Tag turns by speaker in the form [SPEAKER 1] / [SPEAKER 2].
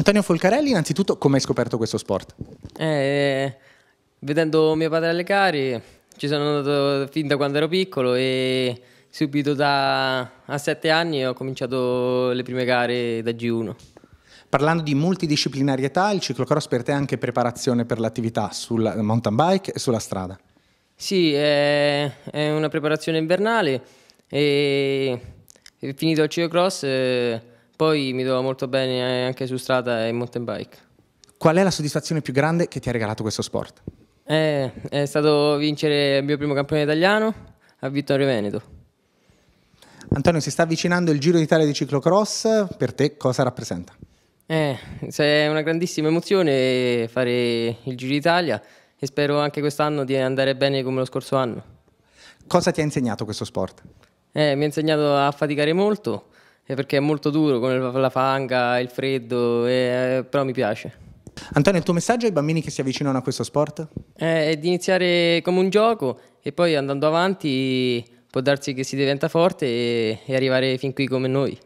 [SPEAKER 1] Antonio Folcarelli, innanzitutto come hai scoperto questo sport?
[SPEAKER 2] Eh, vedendo mio padre alle gare, ci sono andato fin da quando ero piccolo e subito da a sette anni ho cominciato le prime gare da G1.
[SPEAKER 1] Parlando di multidisciplinarietà, il ciclocross per te è anche preparazione per l'attività sul mountain bike e sulla strada?
[SPEAKER 2] Sì, è, è una preparazione invernale e finito il ciclocross eh, poi mi trovo molto bene anche su strada e mountain bike.
[SPEAKER 1] Qual è la soddisfazione più grande che ti ha regalato questo sport?
[SPEAKER 2] Eh, è stato vincere il mio primo campione italiano a Vittorio Veneto.
[SPEAKER 1] Antonio, si sta avvicinando il Giro d'Italia di ciclocross, per te cosa rappresenta?
[SPEAKER 2] Eh, è una grandissima emozione fare il Giro d'Italia e spero anche quest'anno di andare bene come lo scorso anno.
[SPEAKER 1] Cosa ti ha insegnato questo sport?
[SPEAKER 2] Eh, mi ha insegnato a faticare molto, perché è molto duro con la fanga, il freddo, eh, però mi piace.
[SPEAKER 1] Antonio, il tuo messaggio ai bambini che si avvicinano a questo sport?
[SPEAKER 2] Eh, è di iniziare come un gioco e poi andando avanti può darsi che si diventa forte e, e arrivare fin qui come noi.